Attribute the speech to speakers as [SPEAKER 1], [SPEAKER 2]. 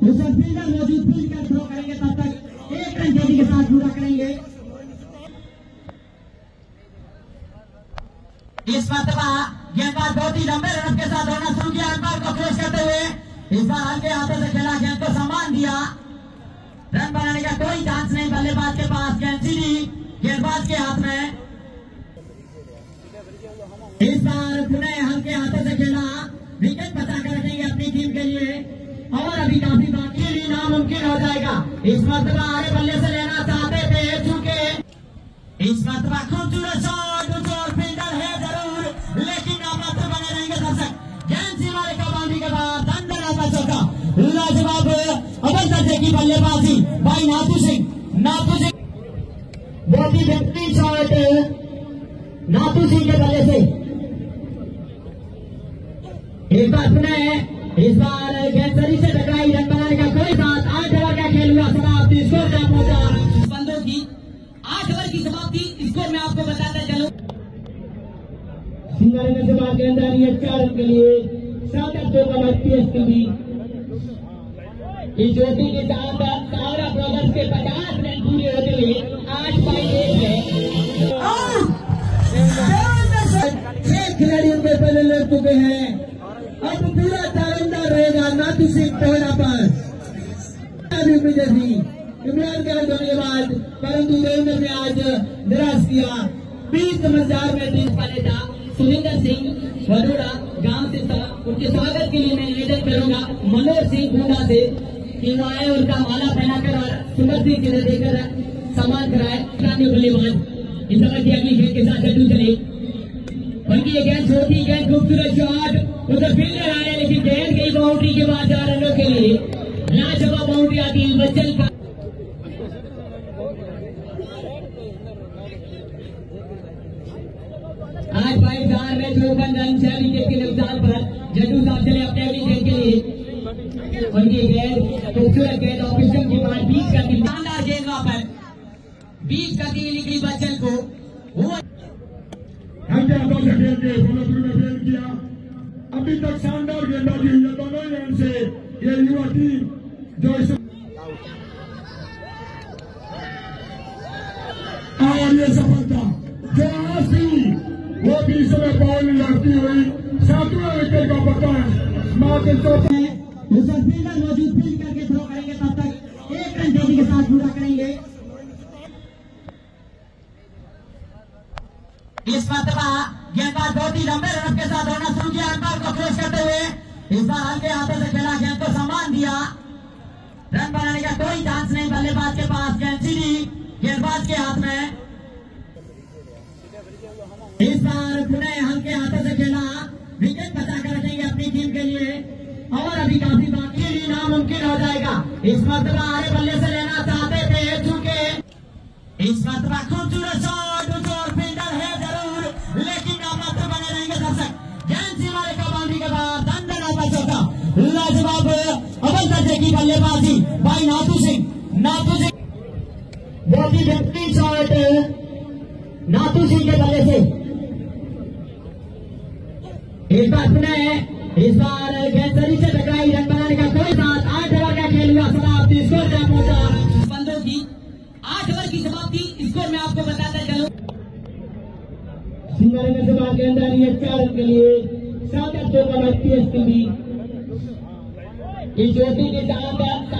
[SPEAKER 1] उसे फील्डर मौजूद, फ़ील्ड कर थ्रो करेंगे, तब तक एक रन तेज़ी के साथ पूरा करेंगे। इस मरतबा गेंदबाज बहुत ही लंबे रन के साथ दौड़ना शुरू किया, अंपायर को क्लोज करते हुए। इस बार हल्के हाथों से खेला, गेंद को सम्मान दिया। रन बनाने का कोई चांस नहीं, बल्लेबाज के पास गेंद सीधी, गेंदबाज के हाथ में। इस बार पुनः हल्के हाथों से खेला। विकेट बचा कर रखेंगे अपनी टीम के लिए। और अभी काफ़ी बाकी भी नामुमकिन हो जाएगा। इस मरतबा आगे बल्ले से लेना चाहते थे, चूँकि। इस मरतबा खूबसूरत शॉट फील्डर है ज़रूर। लेकिन बने रहेंगे दर्शक गेंद के बाद चौका लाजवाब अव्वल दर्जे की बल्लेबाजी। भाई नाथू सिंह नाथू सिंह। बहुत ही बेहतरीन शॉट नाथू सिंह के बल्ले से। एक बार इस बार से टकराई रन बनाने का कोई आठ ओवर का खेल हुआ, समाप्ति। स्कोर पहुँचा।
[SPEAKER 2] बंदों की आठ ओवर की समाप्ति। स्कोर में आपको बताता चलूँ।
[SPEAKER 1] सिंगारंग से बात गेंद आ रही है चार रन के लिए। सात दो का ज्योति के साथ ब्रदर्स के पचास रन पूरे होते हुए आठ पॉइंट एक है। छह खिलाड़ी उनके पहले लग चुके हैं। अब पूरा तारंदार रहेगा नाथू सिंह पहला पर थी इमरान खान के बाद परंतु देवेंद्र ने आज निराश किया। बीस समझदार में तीन
[SPEAKER 2] वाले था सुरेंद्र सिंह वरोड़ा गाँव से सवा- उनके स्वागत के लिए मैं निवेदन करूँगा। मनोज सिंह पूना से कि वो आए उनका माला पहनाकर और सुंदर सिंह जिन्हें देकर सम्मान कराए। बल्लेबाज इस समय की गेंद के साथ चले। ये गेंद छोटी गेंद खूबसूरत शॉट उधर फील्डर आए लेकिन गेंद गई बाउंड्री के बाद चार रनों के लिए. लाजवाब बाउंड्री आती है, बच्चन का. आज भाई चार में चौवन रन छह विकेट के नुकसान पर. जड्डू साहब चले अपने अगली गेंद के लिए. उनकी गेंद खूबसूरत गेंद ऑफिसर की बात बीच कर दी शानदार गेंद वहाँ पर. बीच करती हुई निकली बच्चन को. वो
[SPEAKER 3] के सोलह ने फेल किया। अभी तक शानदार गेंदबाजी हुई है दोनों ही रन से ये युवा टीम जो इस और ये सफलता। जो आज थी वो समय बॉल लड़ती हुई सातवें विकेट का पतन। मात्र चौथा
[SPEAKER 1] फील्डर मौजूद फ़ील्ड करके थ्रो करेंगे, तब तक एक रन तेज़ी के साथ पूरा करेंगे। इस गेंदबाज बहुत ही लंबे रन के साथ दौड़ना शुरू किया। अंपायर को क्लोज करते हुए इस बार हल्के हाथों से खेला गेंद को सम्मान दिया। रन बनाने का कोई चांस नहीं। बल्लेबाज के पास गेंद सीधी गेंदबाज के हाथ में। इस बार पुनः हल्के हाथों से खेला। विकेट बचा कर रखेंगे अपनी टीम के लिए। और अभी काफ़ी बाकी भी नामुमकिन हो जाएगा। इस मरतबा आगे बल्ले से लेना चाहते थे चूँकि इस मरतबा खूबसूरत शॉट। लाजवाब अव्वल दर्जे की बल्लेबाजी भाई नाथू सिंह। नाथू सिंह बहुत ही बेहतरीन शॉट नाथू सिंह के बल्ले से। एक बार पुनः इस बार गेंद से टकराई रन बनाने का कोई साथ। आठ ओवर का खेल हुआ, समाप्ति स्कोर क्या पहुँचा।
[SPEAKER 2] बंदों की आठ ओवर की समाप्ति स्कोर में आपको बताता चलूँ।
[SPEAKER 1] सिंगारंग से बात गेंद आ रही है, चार के लिए। सात दो का पीएस टीवी ज्योति के साथ